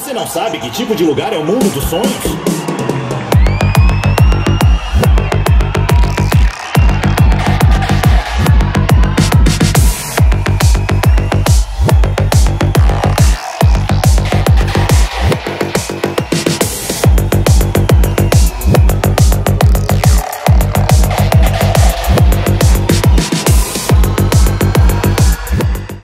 Você não sabe que tipo de lugar é o mundo dos sonhos?